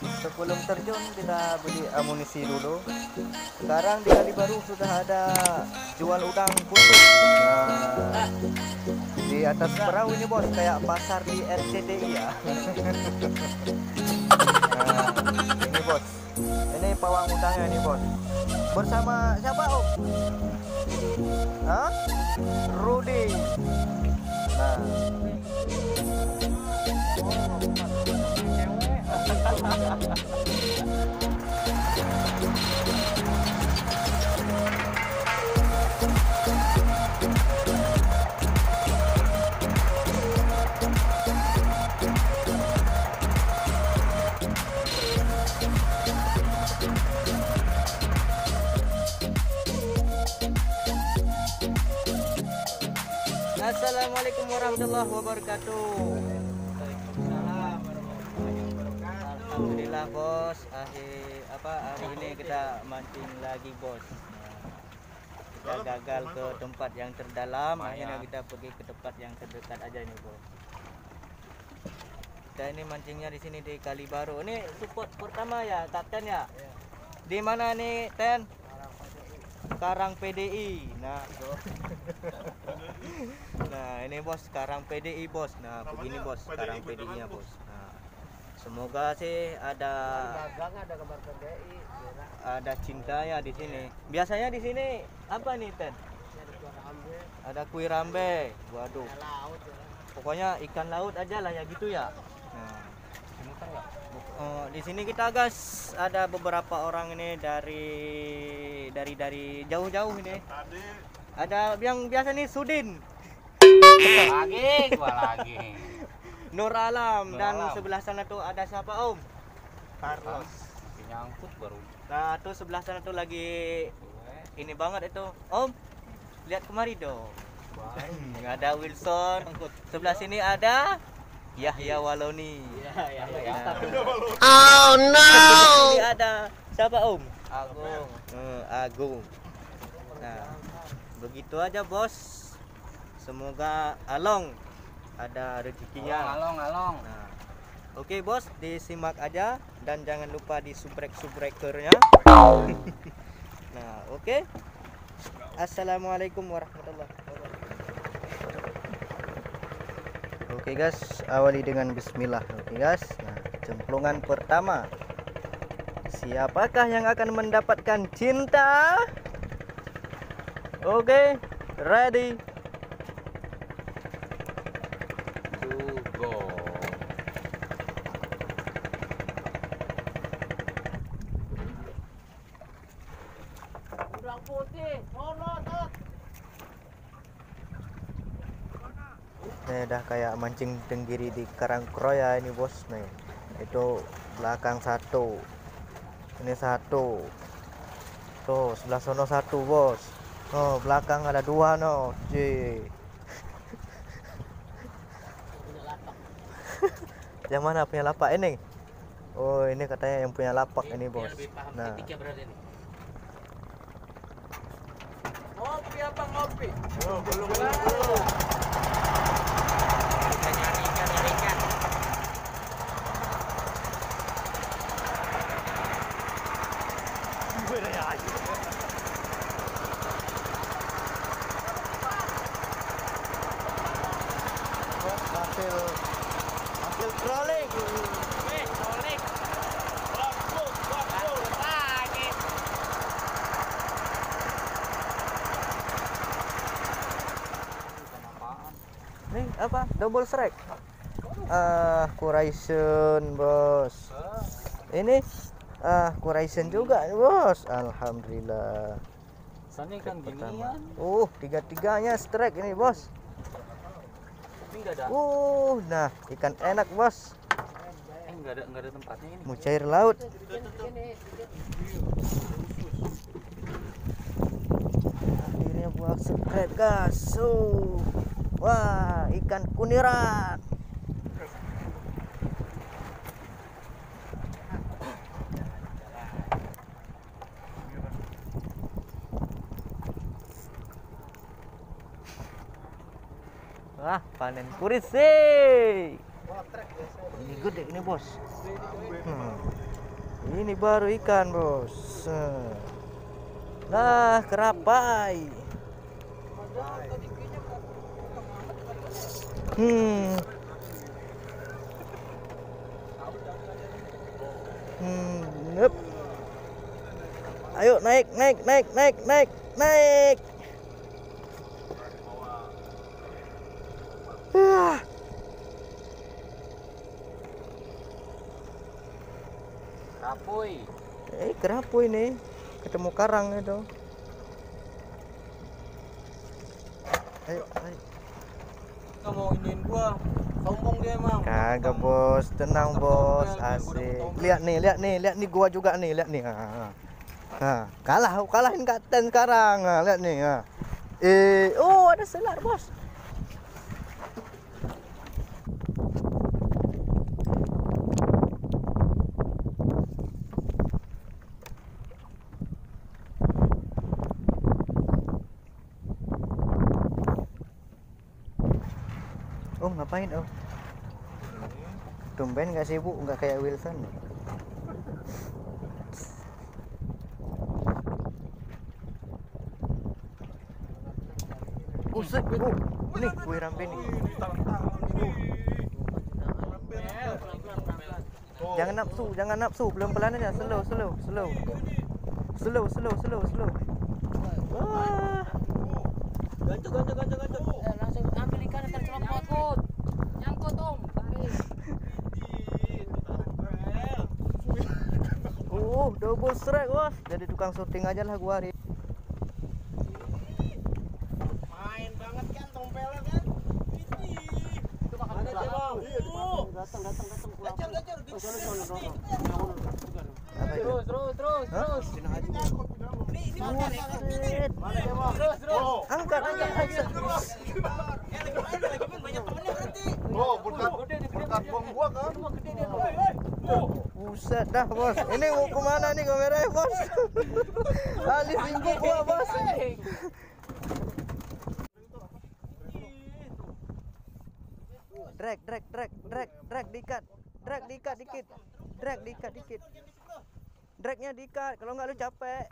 Sebelum terjun kita beli amunisi dulu. Sekarang di Kali Baru sudah ada jual udang khusus. Nah, di atas perahu ini bos kayak pasar di RCTI ya. nah, ini bos, ini pawang udangnya ini bos. Bersama siapa om? Hah? Rudy. Nah, warahmatullahi wabarakatuh. Alhamdulillah bos, akhir apa hari ini kita mancing lagi bos. Kita gagal ke tempat yang terdalam, akhirnya kita pergi ke tempat yang terdekat aja ini bos. Kita ini mancingnya di sini di Kali Baru. Ini support pertama ya, Kapten ya. Di mana nih, Ten? Karang PDI. Nah, bos. nah, ini bos Karang PDI bos. Nah, begini bos Karang PDI-nya bos. Nah, semoga sih ada dagang ada gambar PDI ada cintanya di sini. Biasanya di sini apa nih, Ten? ada kue rambe. Waduh. ya Pokoknya ikan laut aja lah ya gitu ya. Nah, Oh, di sini kita guys ada beberapa orang ini dari dari dari jauh-jauh ini. Ada yang biasa nih Sudin, lagi gua lagi Nur Alam Nur dan Alam. sebelah sana tuh ada siapa Om? Carlos. nyangkut baru Nah, tuh sebelah sana tuh lagi ini banget itu. Om, lihat kemari dong. Hmm, ada Wilson. Sebelah sini ada Yahya Waloni. ya ya ya Oh no. Sini ada siapa Om? Agung Eh, Agung. Nah, begitu aja bos. Semoga Along ada rezekinya. along along Nah, oke bos, disimak aja dan jangan lupa di subrek subrekernya. nah, oke. Assalamualaikum warahmatullahi wabarakatuh. Oke guys, awali dengan Bismillah. Oke guys, nah cemplungan pertama. Siapakah yang akan mendapatkan cinta? Oke, ready. to go udang putih sono tot Ini udah kayak mancing tenggiri di Karangkroya ini bos nih. Itu belakang satu. Ini satu. Tuh sebelah sono satu bos. Oh belakang ada dua no. Lapak Yang mana punya lapak ini? Oh ini katanya yang punya lapak ini bos. Nah ngopi apa ngopi belum belum belum kita nyari ikan nyari ikan bos hasil hasil trolling. eh solek bagus bagus lagi Nih apa? Double strike. Ah, Kuraisen bos. Ini ah Kuraisen juga bos. Alhamdulillah. Kan ginian Uh, tiga-tiganya strike ini bos. Uh, nah ikan enak bos. eh nggak ada nggak ada tempatnya ini Mucair laut. Akhirnya buat strike. Uh. Wah, ikan kuniran. Wah, panen kurisi. Ini gede ini bos. Hmm. Ini baru ikan bos. Nah kerapai. Hmm. Hmm. Yup. Ayo naik naik naik naik naik naik. Ah. Eh, kenapa ini? Ketemu karang itu. Ayo, ayo. Kamu mau iniin gua. Sombong dia emang. Kagak bos, tenang bos, asik. Lihat nih, lihat nih, lihat nih gua juga nih, lihat nih. Ha. Ha. Kalah, kalahin kapten sekarang. Ha, lihat nih. Ha. Eh, oh ada selar bos. Ngapain oh? Tumben nggak sibuk nggak kayak Wilson. Uset, oh, nih kue rambe nih. Jangan nafsu, jangan nafsu, belum pelan aja, slow, slow, slow, slow, slow, slow, slow. Wah, Gancuk, gancuk, gancuk, gancuk. Eh, langsung ambil ikan ntar celopot Put. nyangkut om tarik double strike bos. Jadi tukang syuting aja lah gua hari. Main banget kan tompelnya kan. Ada cebong. datang datang datang pulang Gacor, gacor. Apa itu? terus terus terus Hah? Ini, ini makan ya. Buset. Terus, terus. Angkat, angkat, angkat. Eh, lagi main, lagi main. Banyak temennya berarti. Oh, berkat berkat bom gua kan. Woi, woi. Oh. Buset dah bos. Ini mau ke mana nih kameranya bos? Alih singgung gua bos. Drag, drag, drag, drag, drag diikat. Drag diikat dikit. Drag diikat dikit. Dragnya diikat. Kalau nggak lu capek.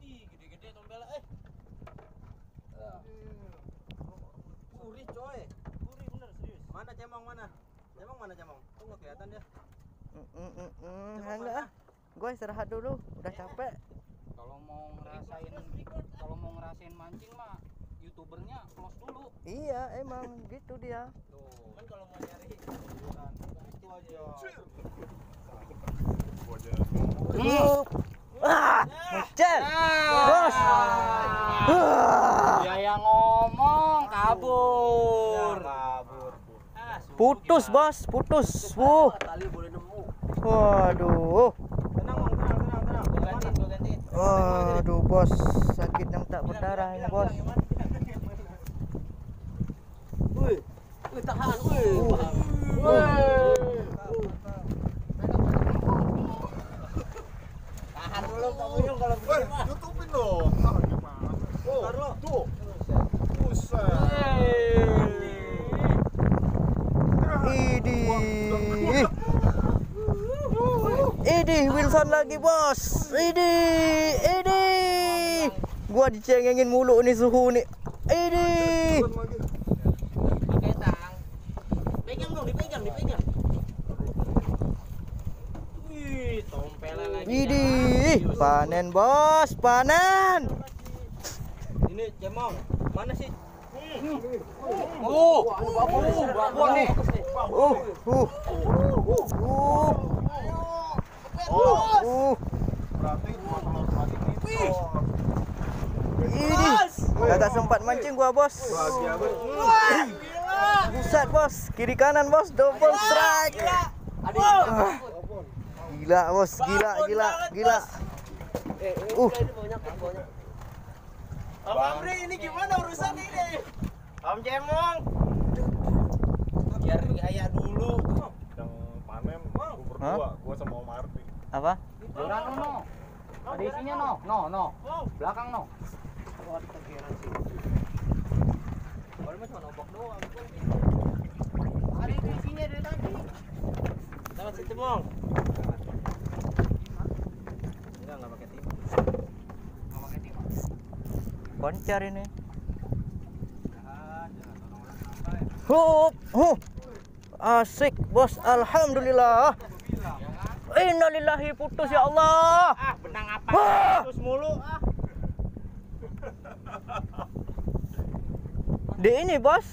Gede-gede tompelnya. Eh. Puri coy. Puri bener serius. Mana cemong mana? Cemong mana cemong? Tuh nggak kelihatan dia. Mm, mm, mm, mm. Ya enggak ah. Gua istirahat dulu. Udah capek. kalau mau ngerasain kalau mau ngerasain mancing mah youtubernya close dulu Iya, emang gitu dia. Tuh, kan kalau mau nyari itu aja. Gua aja. Tuh. Ah, Muncul. Bos. Ah. dia yang ngomong kabur kabur. Putus, Bos, putus. Wuh. tali boleh nemu. Waduh. Tenang, Bang, tenang, tenang, tenang. Gua gantiin, gua gantiin. Waduh, Bos. Sakit yang tak berdarah ini, Bos. Tahan. Tahan dulu Pak Buyung kalau Weh, begini mah. YouTubein dong. Ah, gimana? Oh, Taruh. tuh. Buset. Idi, Wilson lagi, Bos. Idi, Idi. Gua dicengengin mulu nih suhu nih. Idi. Pakai tang. Pegang dong, dipegang, dipegang. Wih, tompelnya lagi. Idi. Panen, Bos. Panen. Ini cemong. Mana sih? uh uh babon nih Uh, uh. Uh. Uh. Berarti dua telur nih. Oh, Ini. Kagak sempat mancing gua, Bos. bahagia banget. Buset, Bos. Kiri kanan, Bos. Double strike. Ah. Gila, Bos. Gila, gila, gila. Uh. Om Amri, ini gimana urusannya ini? Om Cemong. Biar gaya dulu. Yang panen gua berdua, gua sama Om Arti. Apa? belakang no ada isinya no no no belakang no. Ada isinya dari tadi. Jangan situ mong. Enggak enggak pakai timah. Nggak pakai timah. koncar ini. Hup, huh. Asik, bos. Alhamdulillah. Innalillahi putus ya Allah. Ah, benang apa? Wah. Terus mulu ah. Di ini, bos.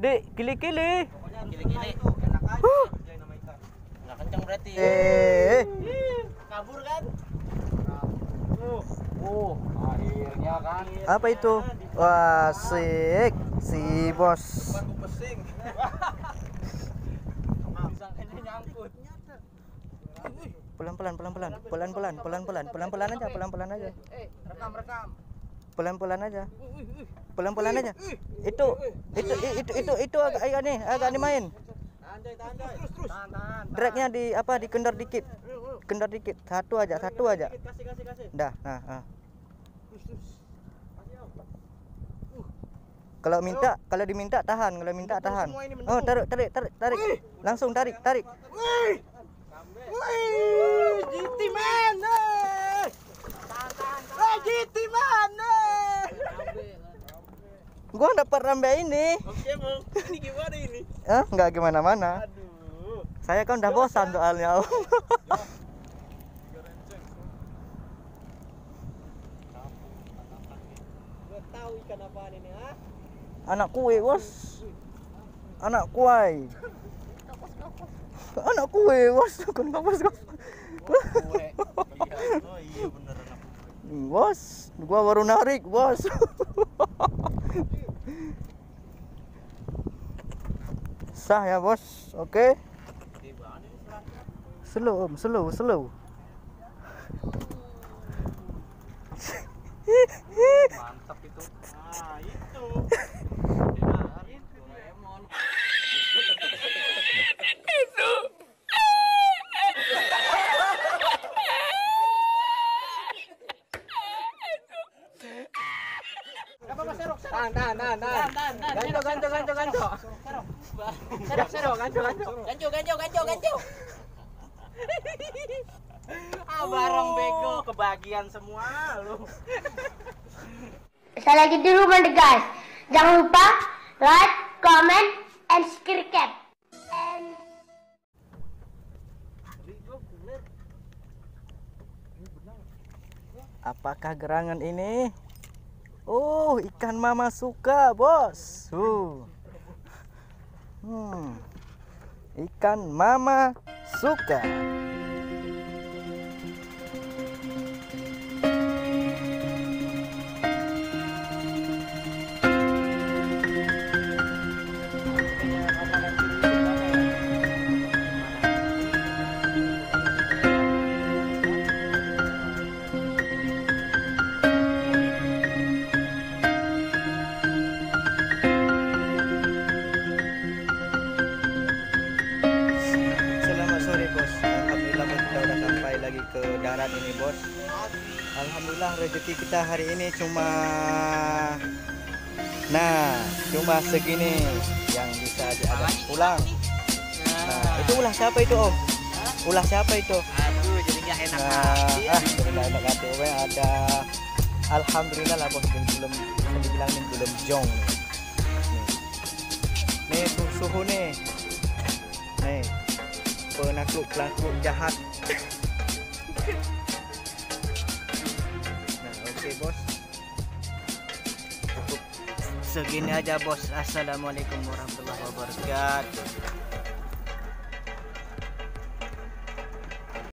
Di kili-kili. Pokoknya gini-gini enak aja kerjain sama ikan. Nggak kenceng berarti. Eh, Kabur kan? Oh, akhirnya kan. apa itu? Wah, asik. Si bos. Aku pesing. Disangkanya nyangkut. Pelan-pelan, pelan-pelan. Pelan-pelan, pelan-pelan. Pelan-pelan aja, pelan-pelan aja. Rekam rekam. Pelan-pelan aja. Pelan-pelan aja. Itu itu itu itu itu agak agak nih, agak. Tahan, tahan. Dragnya di apa? Dikendor dikit. Kendor dikit. Satu aja, satu aja. Dah, nah, nah. Om. Kalau minta, kalau diminta tahan, kalau minta tahan. Oh, tarik, tarik, tarik, tarik. Langsung tarik, tarik. Wih! Wih! GT mana? Eh, GT mana? Gua dapat rambe ini. Oke, Bang. Ini gimana ini? Eh, nggak gimana-mana. Aduh. Saya kan udah bosan soalnya. Gua tahu ikan apaan ini, ah. Anak kue, bos. Anak kue. Anak kue, bos. Iya bener anak. Bos, gua baru narik, bos. Sah ya, bos. Oke. Slow, Om. slow, slow. Mantap itu. Ah, itu. Nah, itu lemon. Tahan, tahan, tahan, tahan. Ganco, ganco, ganco, ganco. Serok, serok, ganco, ganco. Ganjo, ganjo, ganjo, ganjo. Ah, barang bego kebagian semua lu. Saya lagi di rumah deh guys. Jangan lupa like, comment, and subscribe. And Apakah gerangan ini? Oh, ikan mama suka, bos. Uh. Hmm. Ikan mama suka. Rezeki kita hari ini cuma Nah, cuma segini yang bisa diajak pulang. Nah, itu ulah siapa itu om? Ulah siapa itu? Aduh, jadi nggak enak Nah, ah, udah enak hati. Ada Alhamdulillah lah bos belum belum dibilang nih belum jong. Nih, nih tuh suhu nih. Nih, penakluk pelaku jahat. Segini aja bos. Assalamualaikum warahmatullahi wabarakatuh.